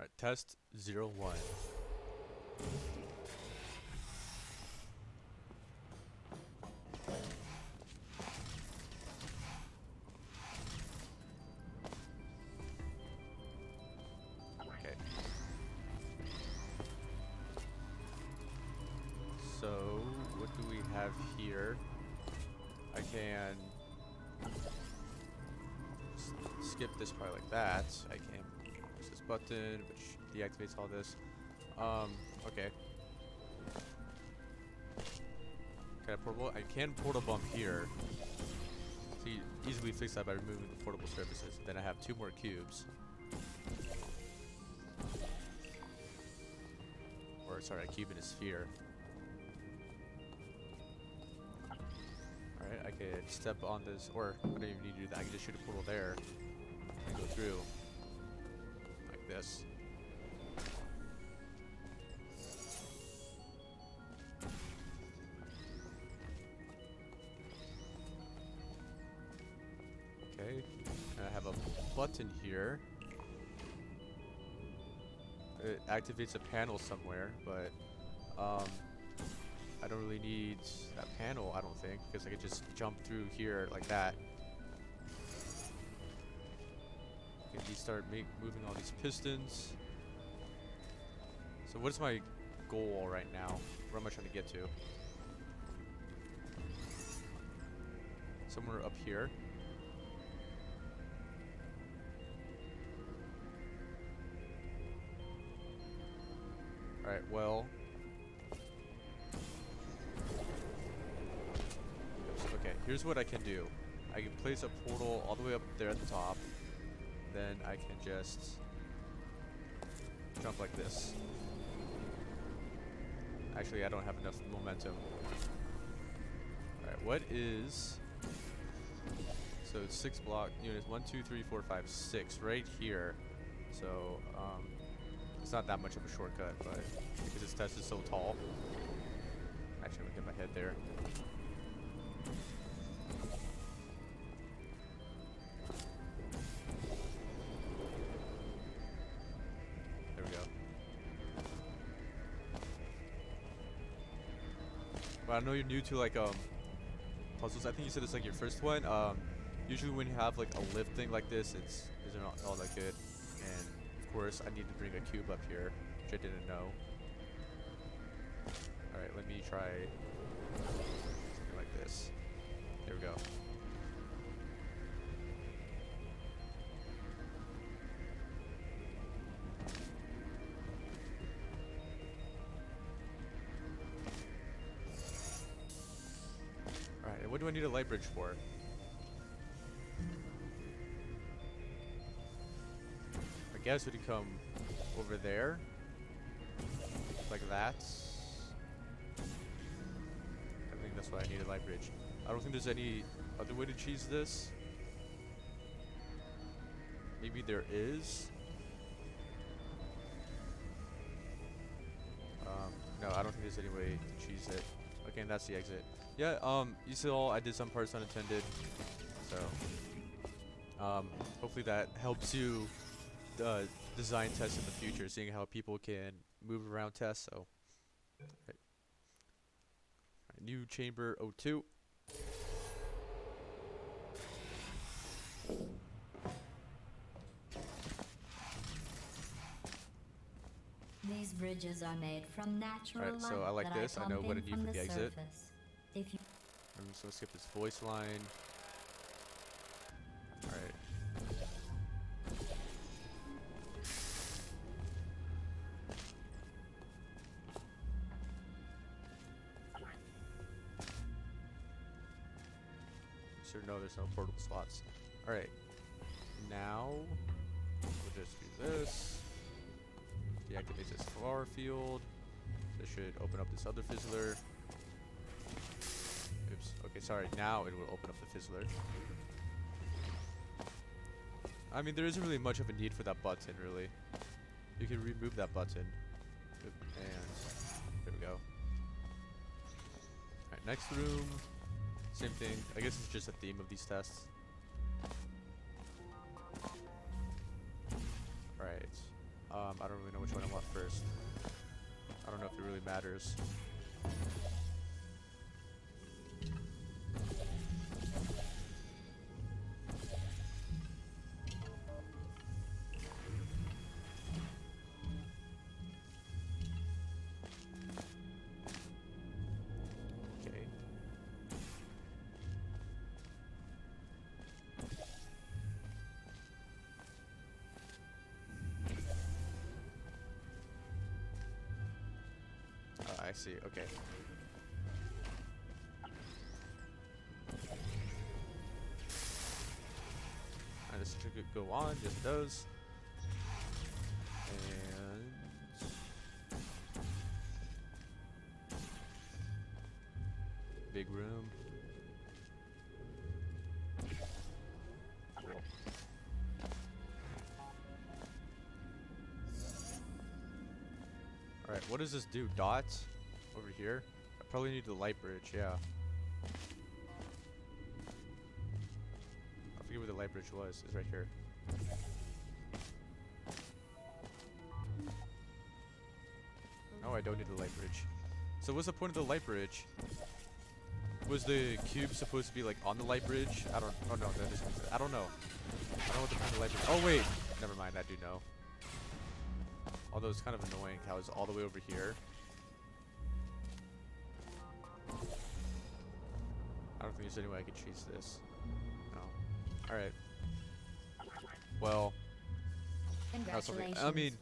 Alright, test zero one. Okay. So, what do we have here? I can skip this part like that. I can button, which deactivates all this. Um, okay. Can I portable? I can portal bump here. So you easily fix that by removing the portable surfaces. Then I have two more cubes. Or sorry, a cube and a sphere. Alright, I could step on this, or I don't even need to do that. I can just shoot a portal there and go through this. Okay, I have a button here. It activates a panel somewhere, but um, I don't really need that panel, I don't think, because I could just jump through here like that. You start make, moving all these pistons? So what is my goal right now? Where am I trying to get to? Somewhere up here. Alright, well. Okay, here's what I can do. I can place a portal all the way up there at the top. Then I can just jump like this. Actually, I don't have enough momentum. Alright, what is... So it's six block units. One, two, three, four, five, six. Right here. So, um, it's not that much of a shortcut, but because this test is so tall. Actually, I'm gonna get my head there. There I know you're new to like um puzzles. I think you said it's like your first one. Um, usually when you have like a lift thing like this, it's is not all that good. And of course, I need to bring a cube up here, which I didn't know. All right, let me try something like this. There we go. What do I need a light bridge for? I guess we could come over there. Like that. I think that's why I need a light bridge. I don't think there's any other way to cheese this. Maybe there is. Um, no, I don't think there's any way to cheese it. Okay, and that's the exit. Yeah, um, you saw I did some parts unattended, so um, hopefully that helps you uh, design tests in the future, seeing how people can move around tests. So, right. New chamber 02. These bridges are made from natural Alright, so I like this. I pump know what I need for the, the exit. If you I'm just gonna skip this voice line. Alright. Sure, no, there's no portable slots. Alright. Now, Deactivate this flower field. This should open up this other fizzler. Oops. Okay, sorry. Now it will open up the fizzler. I mean, there isn't really much of a need for that button, really. You can remove that button. And there we go. Alright, next room. Same thing. I guess it's just a theme of these tests. Um, I don't really know which one I want first. I don't know if it really matters. See. Okay. And this should go on. Does. And big room. Alright, what does this do? Dots? Over here? I probably need the light bridge, yeah. I forget where the light bridge was. It's right here. No, I don't need the light bridge. So what's the point of the light bridge? Was the cube supposed to be like on the light bridge? I don't. Oh no, that is. I don't know. I don't know what the point of the light bridge. Oh wait, never mind. I do know. Although it's kind of annoying how it's all the way over here. Don't there's any way I could cheese this. No. Alright. Well. Congratulations. I mean,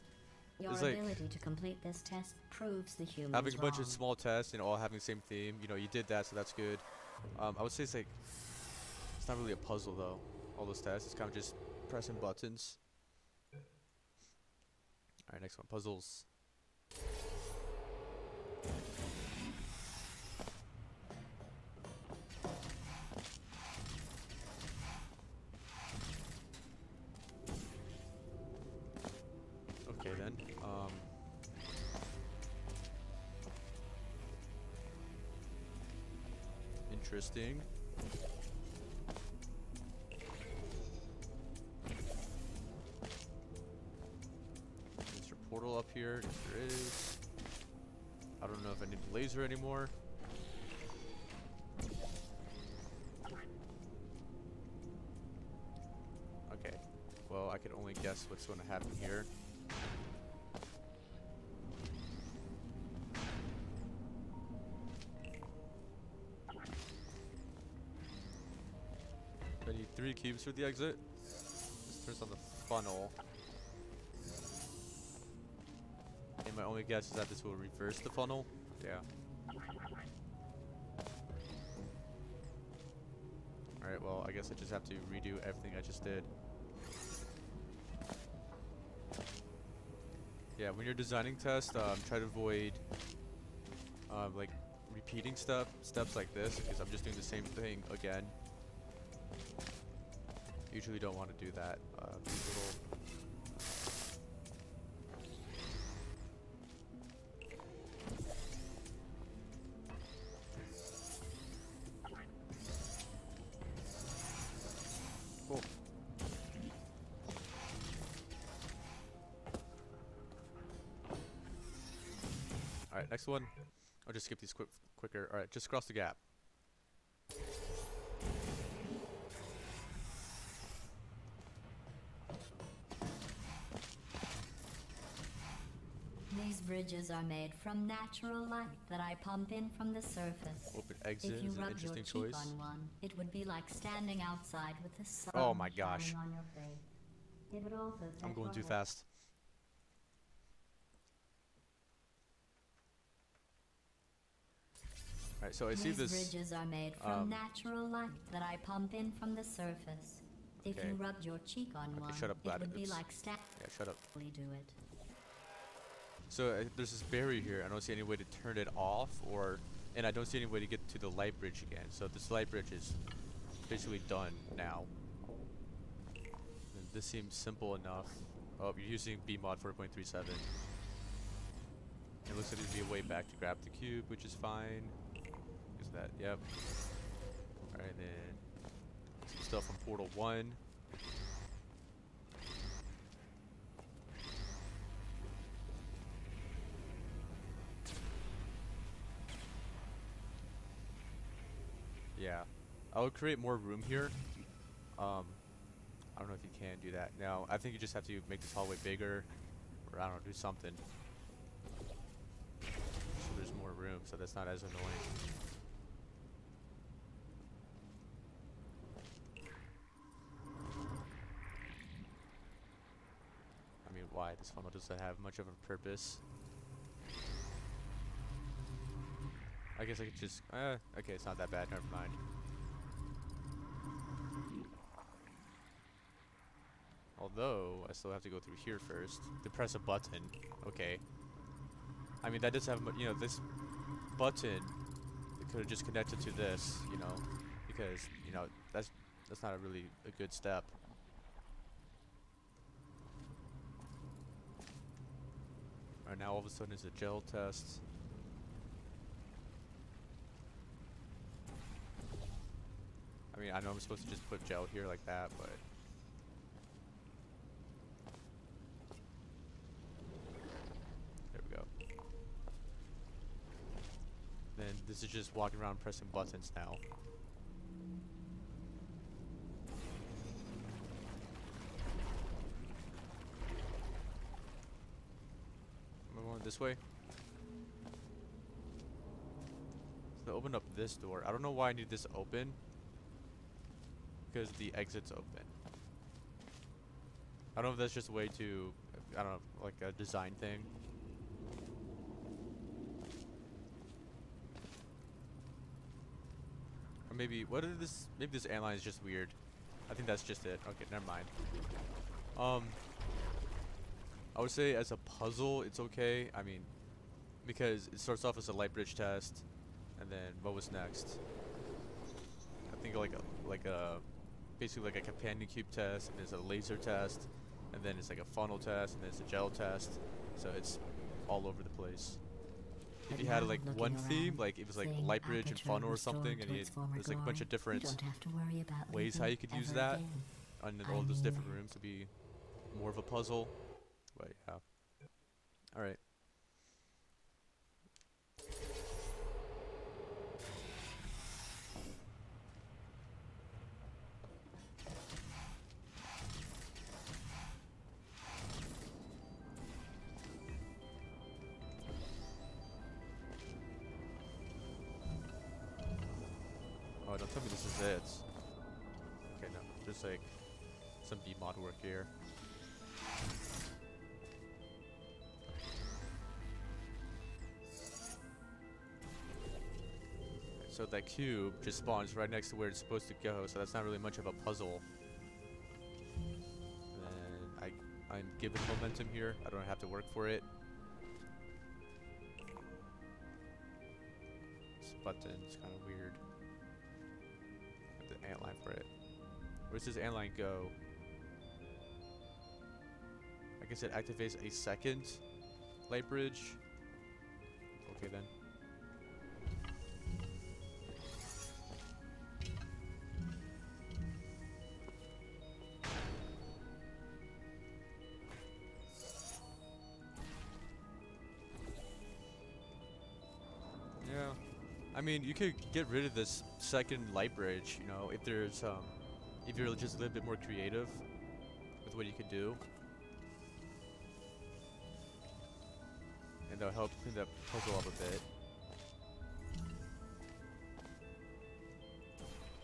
your it's like- ability to complete this test proves the humans having a bunch of small tests, and all having the same theme. You know, you did that, so that's good. Um, I would say it's like, it's not really a puzzle though. All those tests, it's kind of just pressing buttons. All right, next one, puzzles. Interesting. Is there a portal up here? Yes, there is. I don't know if I need the laser anymore. Okay. Well, I could only guess what's going to happen here. Cubes for the exit. This turns on the funnel. And my only guess is that this will reverse the funnel. Yeah. Alright, well, I guess I just have to redo everything I just did. Yeah, when you're designing tests, um, try to avoid um, like repeating stuff, steps like this, because I'm just doing the same thing again. Usually don't want to do that. Uh, Cool. Alright, next one. I'll just skip these quick quicker. Alright, just cross the gap. These bridges are made from natural light that I pump in from the surface. Open exit If you is an rub your interesting cheek choice. on one, it would be like standing outside with the sun Oh my gosh. on your face. It would also I'm going too fast. Alright, so I see These this. bridges are made from um, natural light that I pump in from the surface. If Okay. you rubbed your cheek on one, shut up, it would be like standing. Yeah, shut up. do it. So uh, there's this barrier here. I don't see any way to turn it off, or and I don't see any way to get to the light bridge again. So this light bridge is basically done now. And this seems simple enough. Oh, you're using BEEMod 4.37. It looks like there'd be a way back to grab the cube, which is fine. Is that? Yep. Alright then. Some stuff from Portal 1. I would create more room here. Um, I don't know if you can do that. Now, I think you just have to make this hallway bigger, or I don't know, do something. So there's more room, so that's not as annoying. I mean, why? This funnel doesn't have much of a purpose. I guess I could just, uh, okay, it's not that bad, never mind. Although, I still have to go through here first to press a button. Okay. I mean, that does have, you know, this button could have just connected to this, you know, because, you know, that's, that's not a really a good step. Alright, now all of a sudden it's a gel test. I mean, I know I'm supposed to just put gel here like that, but... There we go. Then this is just walking around pressing buttons now. Am I going this way? So open up this door. I don't know why I need this open. Because the exit's open. I don't know if that's just a way to, I don't know, like a design thing. Or maybe, what is this, maybe this airline is just weird. I think that's just it. Okay, never mind. Um, I would say as a puzzle, it's okay. I mean, because it starts off as a light bridge test, and then what was next? I think like a, like a basically like a companion cube test, and there's a laser test, and then it's like a funnel test, and there's a gel test. So it's all over the place. If you had like one theme, like it was like light bridge and funnel or something, and there's like a bunch of different you don't have to worry about ways how you could use that. again. and then I all those different rooms to be more of a puzzle. But yeah. All right. So that cube just spawns right next to where it's supposed to go, so that's not really much of a puzzle. And I, I'm given momentum here. I don't have to work for it. This button's kind of weird. Got the antline for it. Where does this antline go? I guess it activates a second light bridge. Okay then. I mean, you could get rid of this second light bridge, you know, if there's, um, if you're just a little bit more creative with what you could do. And that'll help clean that puzzle up a bit.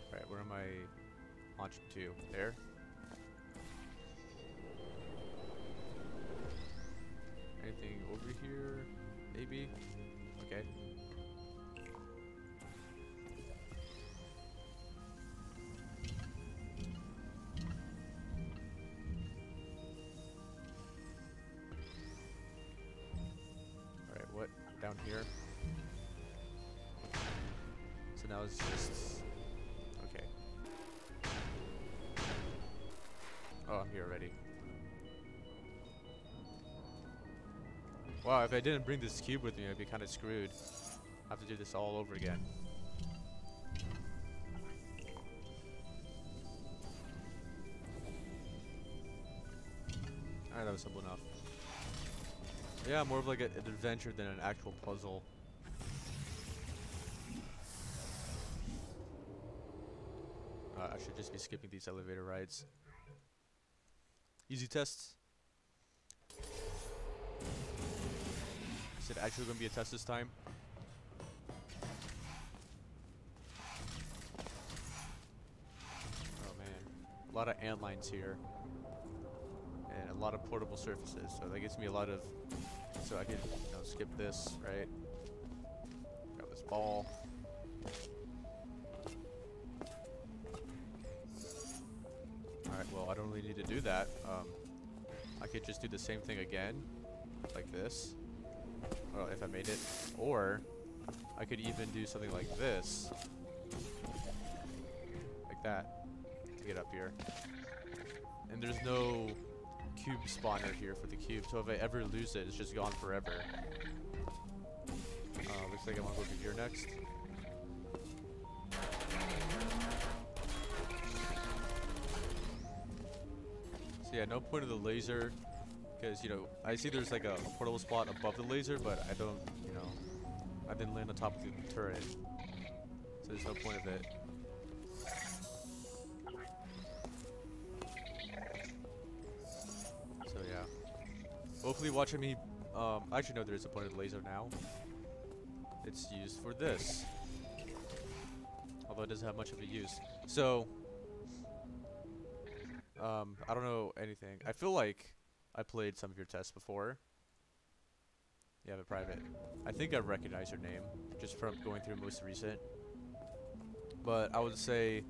Alright, where am I launching to? There? Down here? So now it's just... Okay. Oh, I'm here already. Wow, if I didn't bring this cube with me, I'd be kind of screwed. I have to do this all over again. Alright, that was simple enough. Yeah, more of like an adventure than an actual puzzle. Uh, I should just be skipping these elevator rides. Easy tests. Is it actually going to be a test this time? Oh man, a lot of ant lines here. And a lot of portable surfaces, so that gives me a lot of... So I could you know, skip this, right? Grab this ball. Alright, well, I don't really need to do that. Um, I could just do the same thing again, like this. Well, if I made it. Or, I could even do something like this. Like that, to get up here. And there's no cube spawner here for the cube, so if I ever lose it, it's just gone forever. Uh, looks like I want to go to here next. So yeah, no point of the laser, because you know I see there's like a, a portable spot above the laser, but I don't, you know, I didn't land on top of the turret, so there's no point of it. Hopefully watching me. Um, I actually, no, there is a point of the laser now. It's used for this, although it doesn't have much of a use. So um, I don't know anything. I feel like I played some of your tests before. You have a private. I think I recognize your name just from going through most recent. But I would say,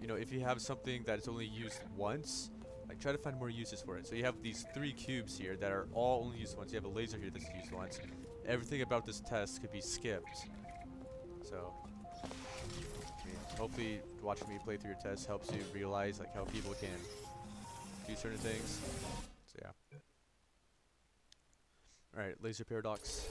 you know, if you have something that is only used once, like try to find more uses for it. So you have these three cubes here that are all only used once. You have a laser here that's used once. Everything about this test could be skipped. So, I mean, hopefully watching me play through your test helps you realize like how people can do certain things. So yeah. Alright, laser paradox.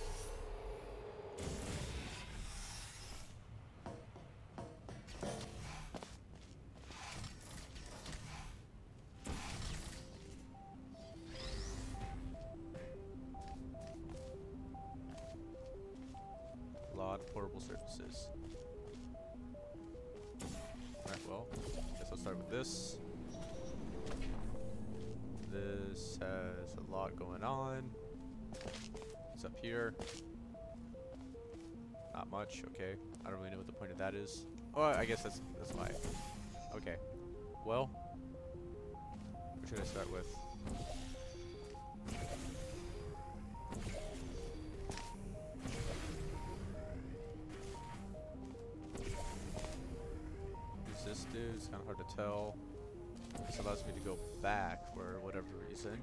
Okay. I don't really know what the point of that is. Oh, I guess that's that's why. Okay. Well, what should I start with? This dude? It's kind of hard to tell. This allows me to go back for whatever reason.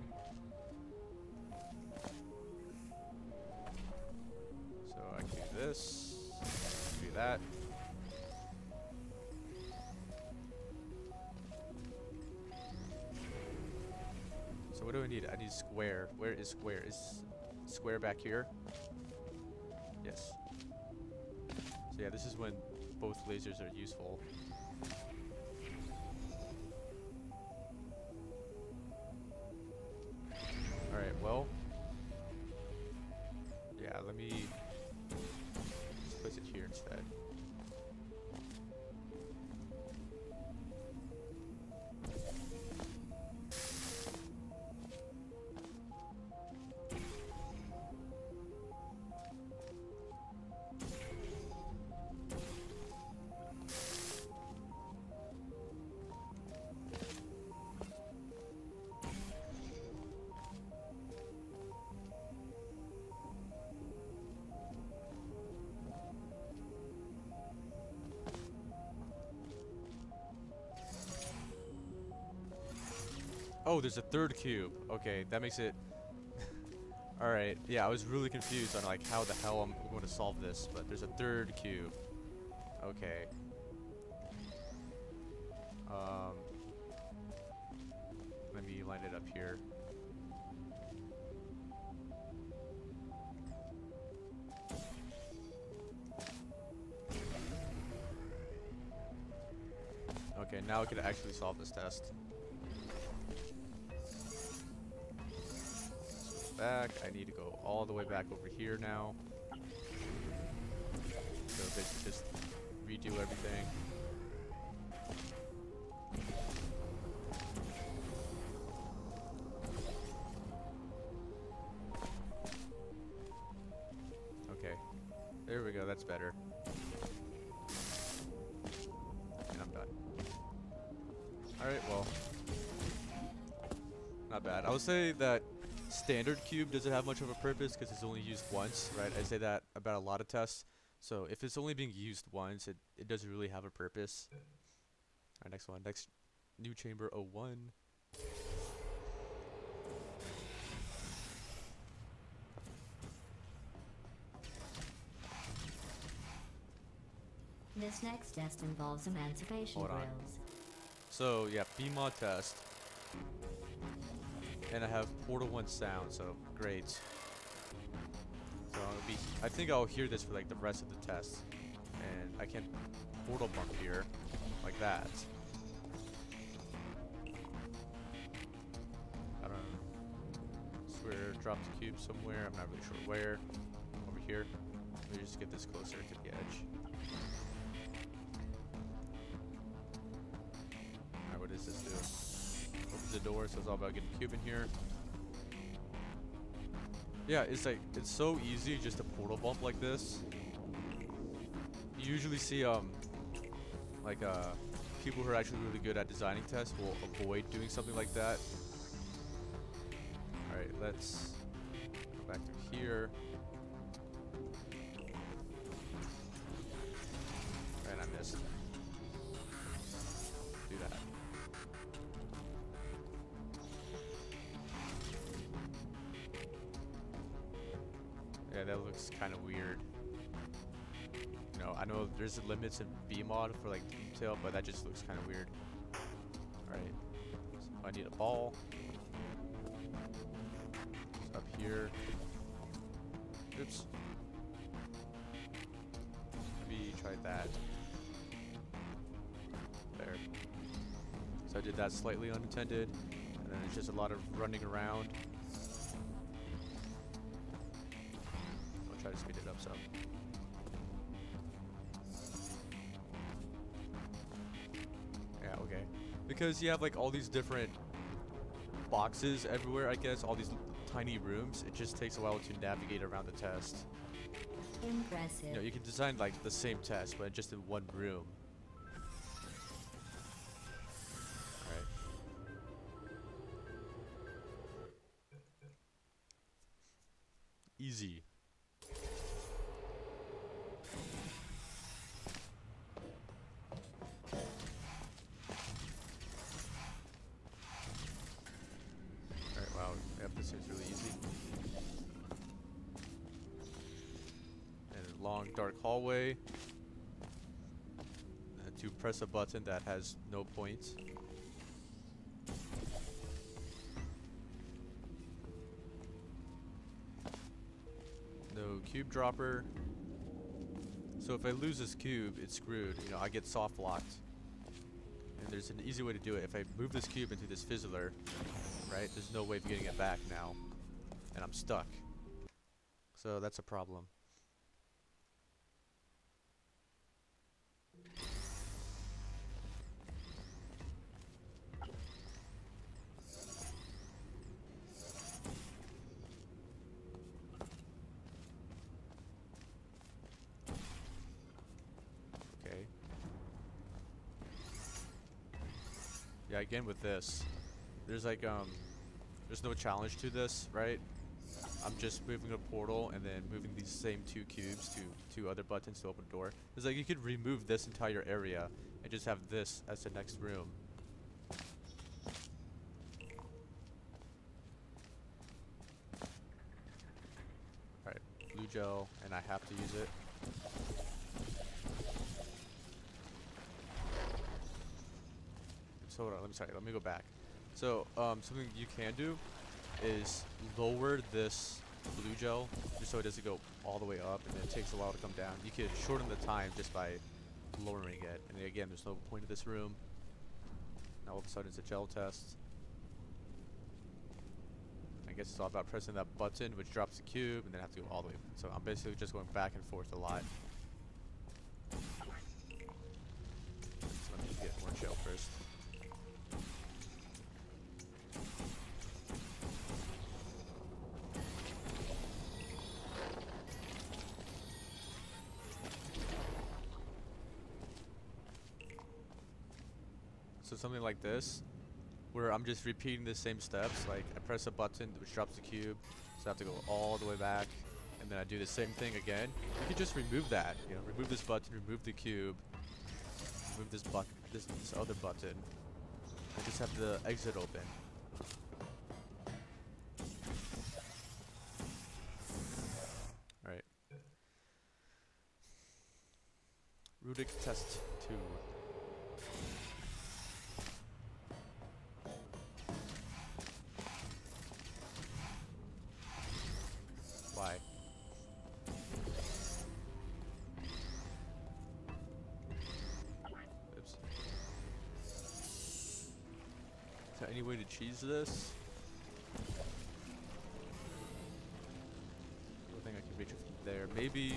So I can do this, that. So what do I need? I need square. Where is square? Is square back here? Yes. So yeah, this is when both lasers are useful. Alright, well. Yeah, let me Oh, there's a third cube. Okay, that makes it... Alright, yeah, I was really confused on like how the hell I'm going to solve this, but there's a third cube. Okay. Um, let me line it up here. Okay, now I can actually solve this test. back. I need to go all the way back over here now. So they just redo everything. Okay. There we go, that's better. And I'm done. Alright, well. Not bad. I would say that standard cube doesn't have much of a purpose because it's only used once, right? I say that about a lot of tests. So if it's only being used once, it, it doesn't really have a purpose. Alright, next one. Next new chamber 01. This next test involves emancipation Hold on. drills. So yeah, BEEMod test. And I have Portal 1 sound, so great. So I'll be, I think I'll hear this for like the rest of the test. And I can portal bump here, like that. I don't know. Swear drop the cube somewhere, I'm not really sure where. Over here. Let me just get this closer to the edge. The door, so it's all about getting cube in here. Yeah, it's like it's so easy just to portal bump like this. You usually see um like uh people who are actually really good at designing tests will avoid doing something like that. Alright, let's go back to here. There's limits in B-mod for like detail, but that just looks kind of weird. Alright. So I need a ball. It's up here. Oops. Maybe try that. There. So I did that slightly unintended, and then it's just a lot of running around. I'll try to speed it up some. Because you have like all these different boxes everywhere, I guess, all these tiny rooms, it just takes a while to navigate around the test. Impressive. You know, you can design like the same test, but just in one room. Alright. Easy. A button that has no point. No cube dropper. So if I lose this cube, it's screwed. You know, I get soft locked. And there's an easy way to do it. If I move this cube into this fizzler, right, there's no way of getting it back now. And I'm stuck. So that's a problem. Okay. Yeah, again with this, there's like um, there's no challenge to this, right? I'm just moving a portal and then moving these same two cubes to two other buttons to open a door. It's like you could remove this entire area and just have this as the next room. Alright, blue gel, and I have to use it. So hold on, let me sorry, let me go back. So um, something you can do is lower this blue gel just so it doesn't go all the way up and then it takes a while to come down. You could shorten the time just by lowering it. And again, there's no point of this room. Now all of a sudden it's a gel test. I guess it's all about pressing that button which drops the cube and then I have to go all the way. So I'm basically just going back and forth a lot. So let me get more gel first. Something like this, where I'm just repeating the same steps. Like I press a button, which drops the cube, so I have to go all the way back, and then I do the same thing again. You could just remove that. You know, remove this button, remove the cube, remove this button, this, this other button, and just have the exit open. Alright. Rudik test 2. Any way to cheese this? I think I can reach it from there. Maybe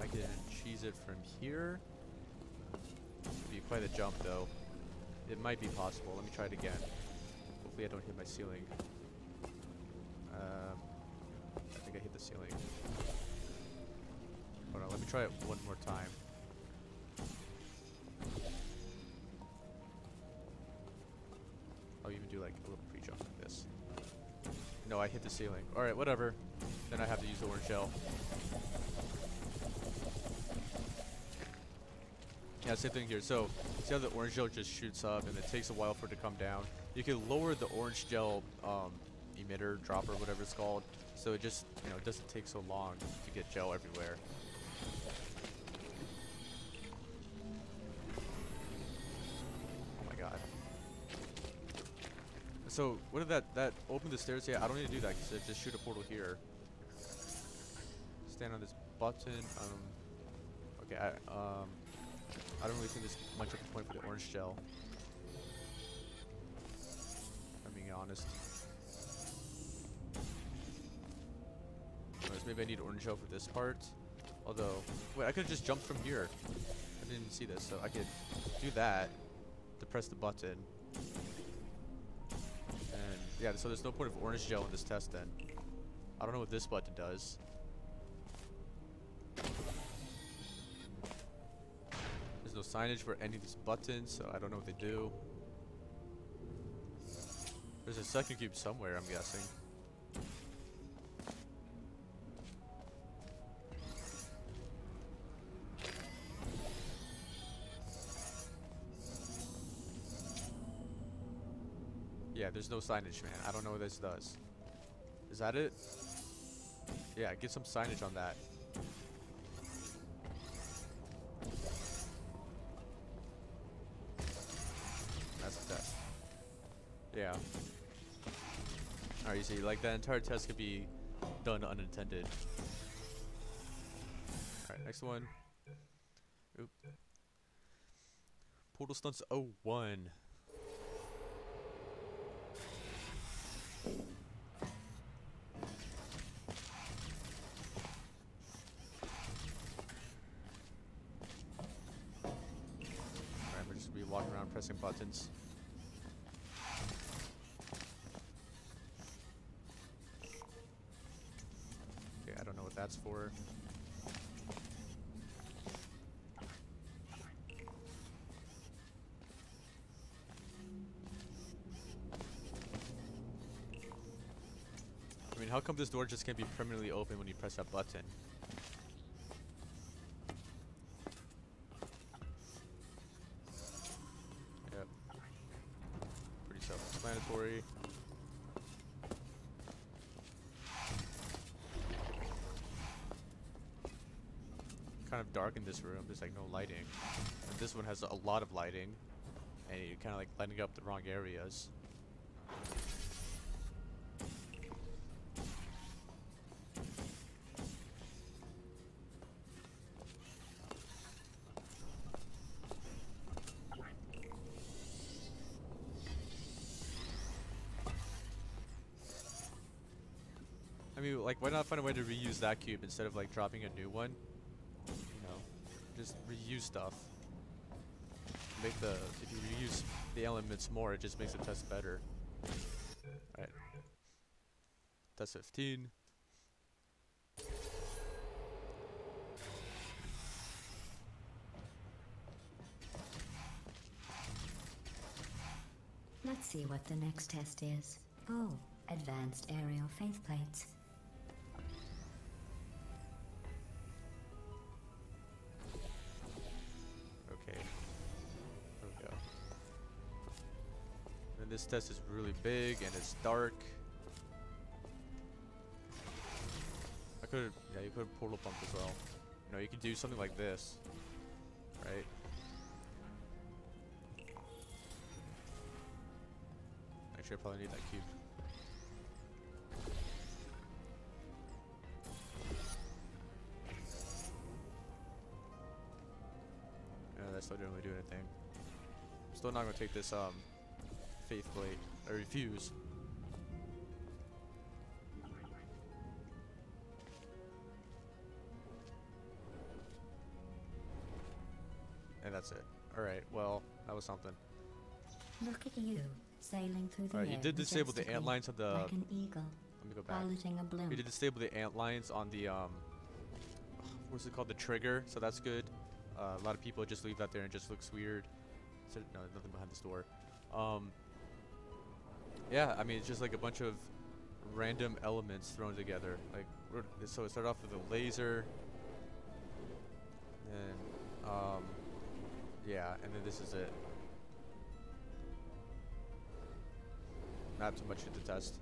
I can cheese it from here. It'd be quite a jump though. It might be possible. Let me try it again. Hopefully I don't hit my ceiling. Um, I think I hit the ceiling. Hold on, let me try it one more time. Ceiling. Alright, whatever. Then I have to use the orange gel. Yeah, same thing here. So, see how the orange gel just shoots up and it takes a while for it to come down? You can lower the orange gel um, emitter, dropper, whatever it's called, so it just, you know, doesn't take so long to get gel everywhere. So, what did that, that open the stairs? Yeah, I don't need to do that because it just shoot a portal here. Stand on this button. Um, okay, I, um, I don't really think there's much of a point for the orange gel. I'm being honest. Anyways, maybe I need orange gel for this part. Although, wait, I could have just jumped from here. I didn't see this, so I could do that to press the button. Yeah, so there's no point of orange gel in this test then. I don't know what this button does. There's no signage for any of these buttons, so I don't know what they do. There's a second cube somewhere, I'm guessing. There's no signage, man. I don't know what this does. Is that it? Yeah, get some signage on that. That's the test. Yeah. Alright, you see, like that entire test could be done unintended. Alright, next one. Oop. Portal Stunts 01. Alright, we're just gonna be walking around pressing buttons. Okay, I don't know what that's for. I mean, how come this door just can't be permanently open when you press that button? Yep. Pretty self-explanatory. Kind of dark in this room. There's like no lighting. And this one has a lot of lighting. And you're kind of like lighting up the wrong areas. I mean, like, why not find a way to reuse that cube instead of like dropping a new one? Just reuse stuff. Make the if you reuse the elements more, it just makes the test better. Alright. Test 15. Let's see what the next test is. Oh, advanced aerial faith test is really big and it's dark. I could yeah, you could portal bumped as well. You know, you could do something like this. Right? Actually, I probably need that cube. Yeah, that still didn't really do anything. Still not gonna take this um faith plate. I refuse. And that's it. Alright, well, that was something. Look at you, sailing through the Alright, air you did disable the ant lines on the like an eagle, let me go back. piloting a bloom. You did disable the ant lines on the um what's it called? The trigger, so that's good. Uh, a lot of people just leave that there and it just looks weird. So, no, nothing behind this door. Um Yeah, I mean it's just like a bunch of random elements thrown together. Like so it started off with a laser. And um yeah, and then this is it. Not too much to test.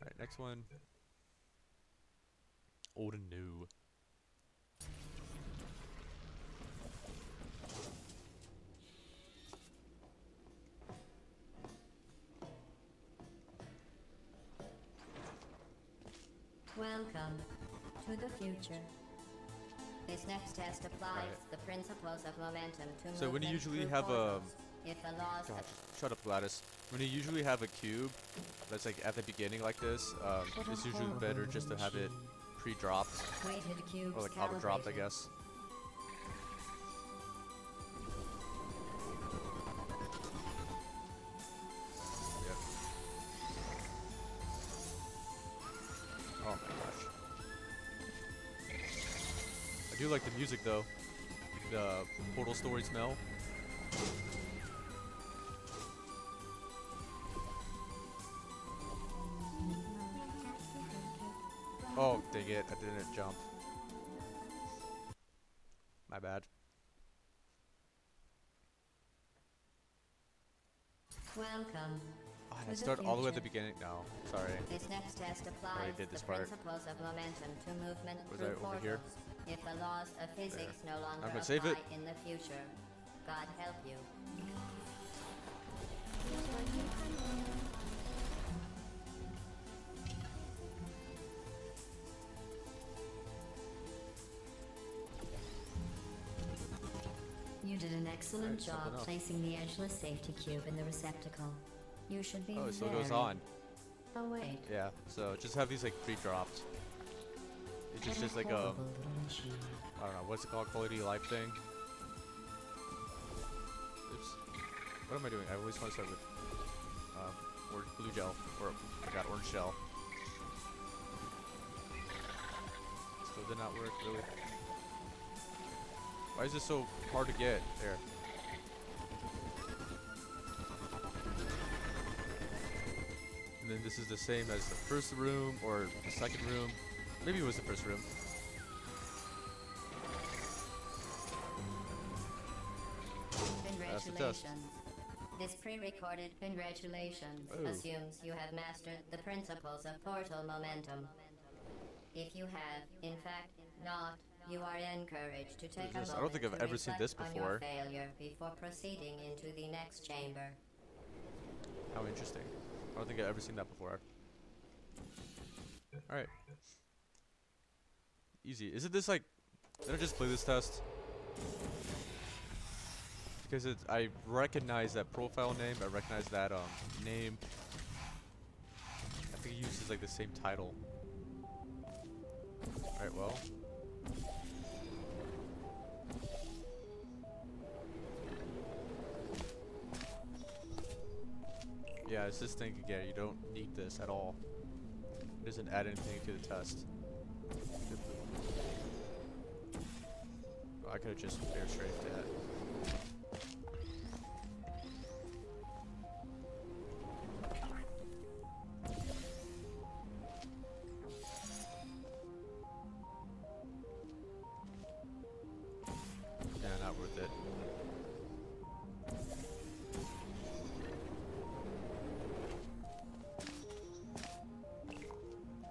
Alright, next one. Old and new. To the future. This next test applies Right. the principles of momentum to So when you usually have, portals. if the laws Gosh, shut up, GLaDOS. When you usually have a cube that's like at the beginning like this, um, it's usually better just to have it pre-dropped or like auto-dropped, I guess. Like the music though. The Portal Stories Mel. Oh, dang it. I didn't jump. My bad. Welcome. Oh, I start all the way at the beginning. No, sorry. This next test applies Already did this the part. principles of momentum to movement Was I over portals. here? If the laws of physics no longer apply save it. in the future, God help you. You did an excellent something job placing the edgeless safety cube in the receptacle. You should be Oh, so it goes on. Oh wait. Yeah, so just have these like pre-dropped. It's just, like a. I don't know, what's it called, quality of life thing? Oops. What am I doing? I always want to start with um, or blue gel, or I got orange gel. Still did not work, really. Why is this so hard to get? There. And then this is the same as the first room or the second room. Maybe it was the first room. That's the test. Congratulations. This pre-recorded congratulations Oh. assumes you have mastered the principles of portal momentum. If you have, in fact, not, you are encouraged to take is a this? I don't think I've ever seen this on your before. failure before proceeding into the next chamber. How interesting. I don't think I've ever seen that before. Alright. Easy. Isn't this like... Did I just play this test? Because it's, I recognize that profile name, I recognize that um name. I think it uses like the same title. Alright, well. Yeah, it's this thing again. You don't need this at all. It doesn't add anything to the test. I could just air strafed that. Not worth it.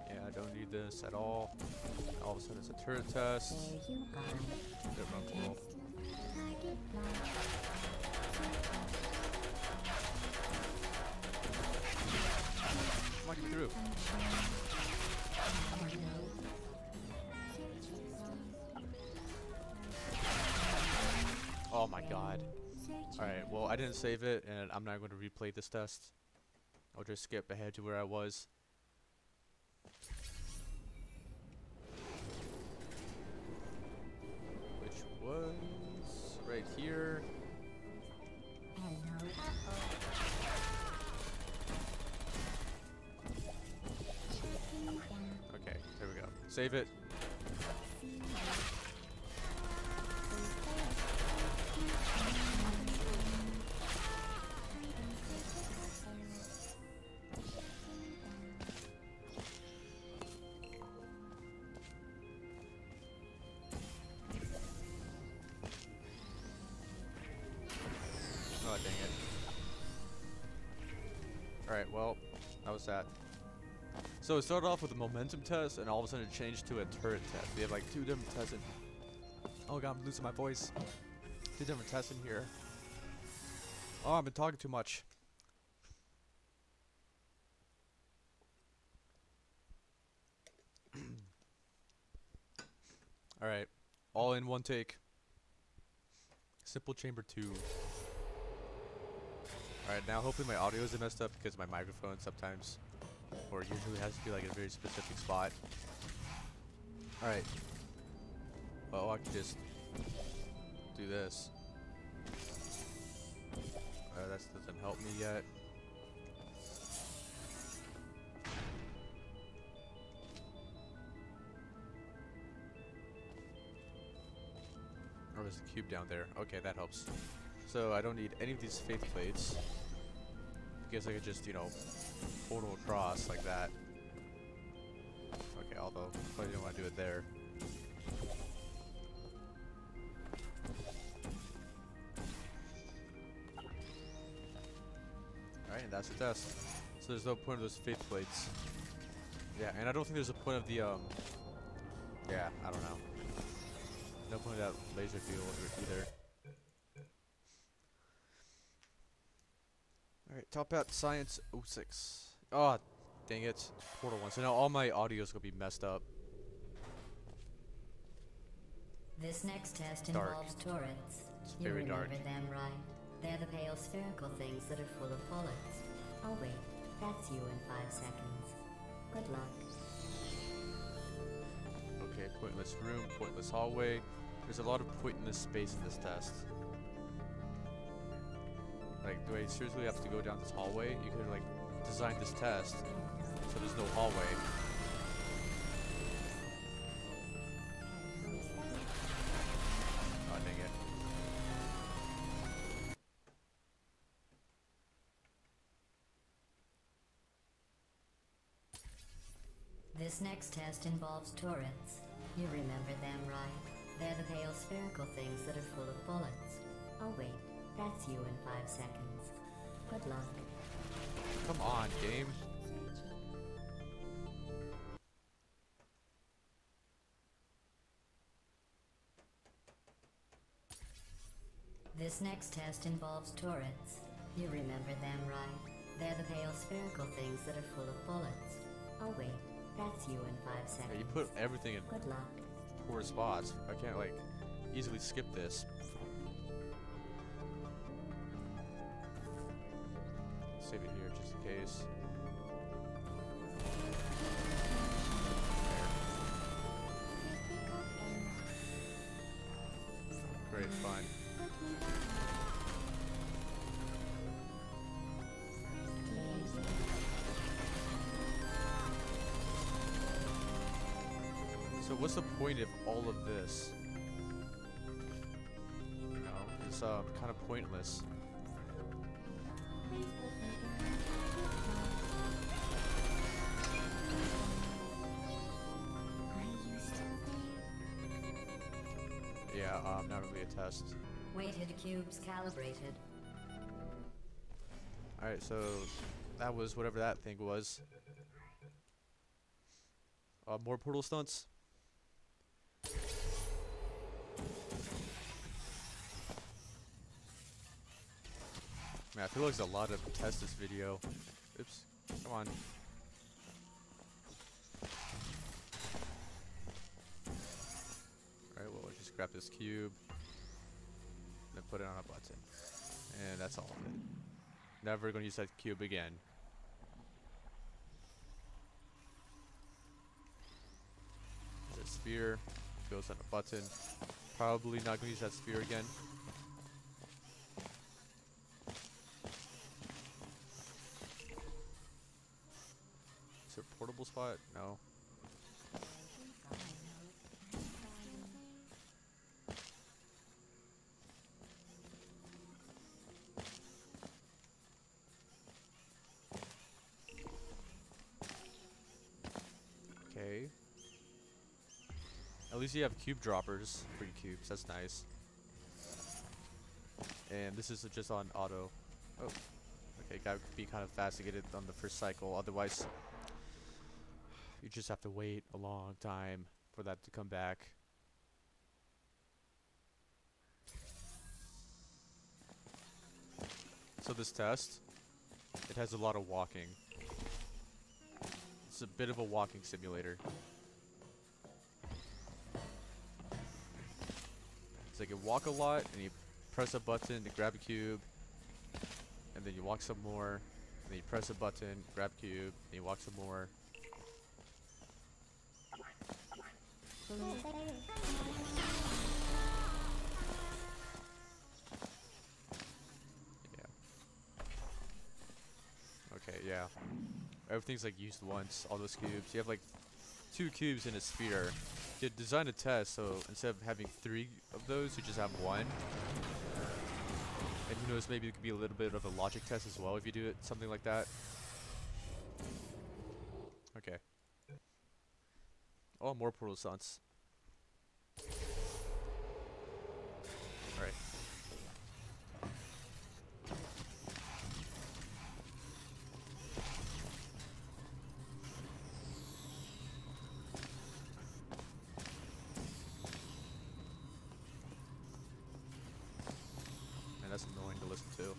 Yeah, I don't need this at all. All of a sudden it's a turret test. Get through. Oh my god. Alright, well, I didn't save it, and I'm not going to replay this test. I'll just skip ahead to where I was. Save it. Oh, dang it. Alright, well, that was that. So it started off with a momentum test, and all of a sudden it changed to a turret test. We have like two different tests in. Oh god, I'm losing my voice. Two different tests in here. Oh, I've been talking too much. Alright, all in one take. Simple chamber 2. Alright, now hopefully my audio isn't messed up because my microphone sometimes, or usually has to be like a very specific spot. Alright. Well, I can just do this. Uh, that doesn't help me yet. Or was the cube down there? Okay, that helps. So I don't need any of these faith plates. I guess I could just, you know, portal across like that. Okay, although probably don't want to do it there. Alright, and that's the test. So there's no point of those faith plates. Yeah, and I don't think there's a point of the, um... Yeah, I don't know. No point of that laser field either. Alright, top hat science 06. Oh, dang it. Portal 1. So now all my audio's gonna be messed up. This next test Dark. involves turrets. It's you very remember dark. them, right? They're the pale spherical things that are full of bullets. Oh wait, that's you in five seconds. Good luck. Okay, pointless room, pointless hallway. There's a lot of pointless space in this test. Like, do I seriously have to go down this hallway? You could like design this test so there's no hallway. This next test involves turrets. You remember them, right? They're the pale spherical things that are full of bullets. You in five seconds. Good luck. Come on, game. This next test involves turrets. You remember them, right? They're the pale spherical things that are full of bullets. Oh wait, that's you in five seconds. Yeah, you put everything in Good luck. poor spots. I can't like easily skip this. Save it here just in case. Great fun. So what's the point of all of this? You know, it's uh, kind of pointless. Not really a test. Weighted cubes calibrated. Alright, so that was whatever that thing was. Uh, more portal stunts. Man, I feel like there's a lot of test this video. Oops. Come on. Alright, well, let's just grab this cube. Then put it on a button. And that's all of it. Never gonna use that cube again. A sphere. Goes on a button. Probably not gonna use that sphere again. Is there a portable spot? No. You have cube droppers for your cubes. That's nice. And this is just on auto. Oh. Okay, gotta be kind of fast to get it on the first cycle. Otherwise, you just have to wait a long time for that to come back. So this test, it has a lot of walking. It's a bit of a walking simulator. Like you walk a lot and you press a button to grab a cube, and then you walk some more, and then you press a button, grab a cube, and you walk some more. Yeah. Okay, yeah. Everything's like used once, all those cubes. You have like two cubes in a sphere. You design a test, so instead of having three of those, you just have one. And who knows, maybe it could be a little bit of a logic test as well if you do it something like that. Okay. Oh, more portal stunts. Alright. Man, that's annoying to listen to.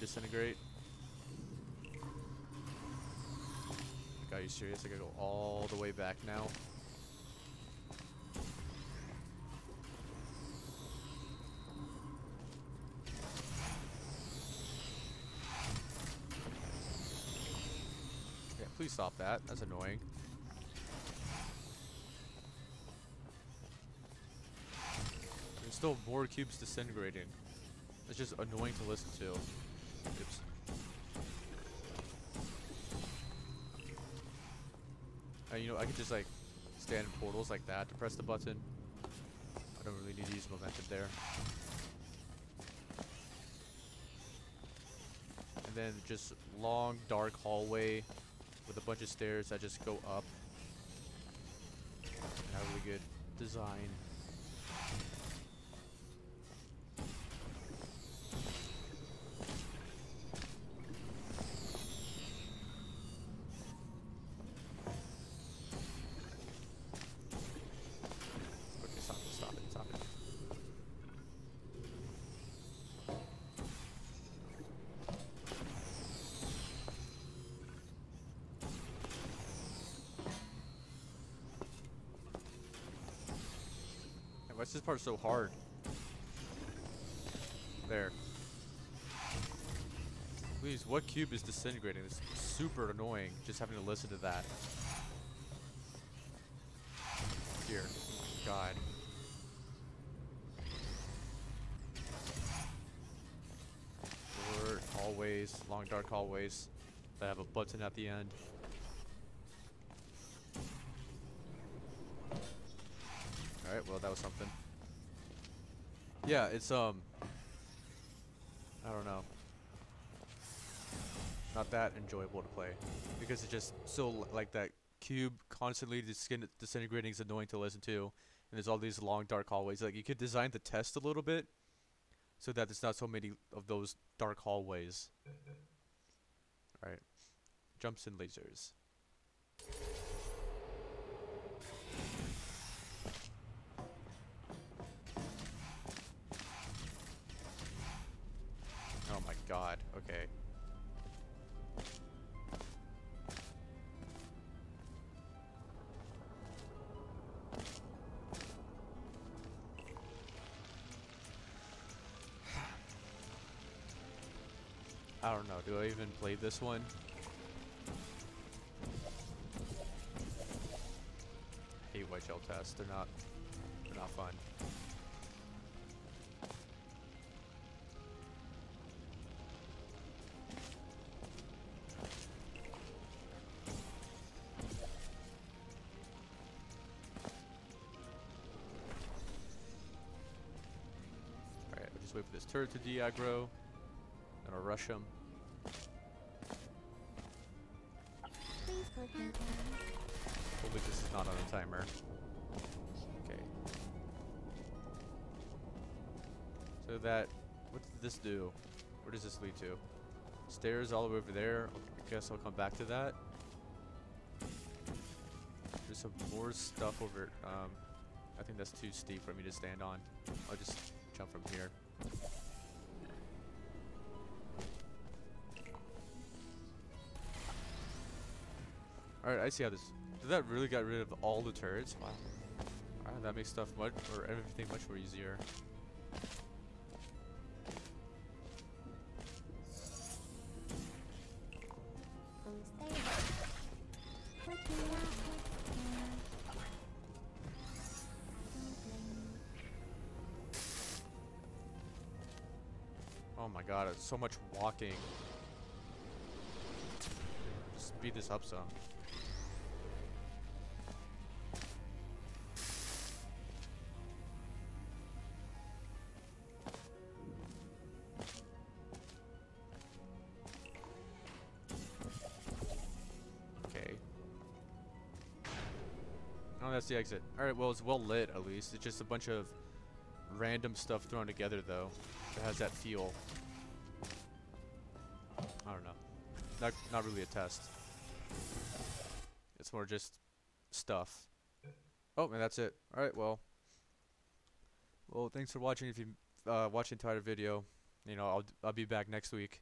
Just having disintegrate. Like, are you serious? I gotta go all the way back now? Yeah, please stop that. That's annoying. There's still more cubes disintegrating. It's just annoying to listen to. Oops. And you know, I could just like stand in portals like that to press the button. I don't really need to use momentum there. And then just long dark hallway with a bunch of stairs that just go up. And really good design. Okay, stop it, stop it, stop it. Man, Why is this part so hard? There. Please, what cube is disintegrating? It's super annoying just having to listen to that. Here. God. Or hallways, long dark hallways that have a button at the end. Alright, well that was something. Yeah, it's um I don't know. Not that enjoyable to play. Because it's just so like that cube constantly disintegrating is annoying to listen to. And there's all these long dark hallways. Like you could design the test a little bit so that there's not so many of those dark hallways. Alright. Jumps and lasers. God, okay. I don't know. Do I even play this one? I hate shell tests. They're not. They're not fun. Wait for this turret to de-aggro. Then I'll rush him. Please forgive me. Hopefully this is not on a timer. Okay. So that, what did this do? Where does this lead to? Stairs all the way over there. I guess I'll come back to that. There's some more stuff over, um, I think that's too steep for me to stand on. I'll just jump from here. Alright, I see how this. Did that really get rid of all the turrets? Wow. Alright, that makes stuff much, or everything much more easier. So much walking. Just speed this up some. Okay. Oh, that's the exit. Alright, well, it's well lit at least. It's just a bunch of random stuff thrown together, though. It has that feel. Not, not really a test. It's more just stuff. Oh, and that's it. Alright, well. Well, thanks for watching. If you uh, watch the entire video, you know, I'll, I'll be back next week.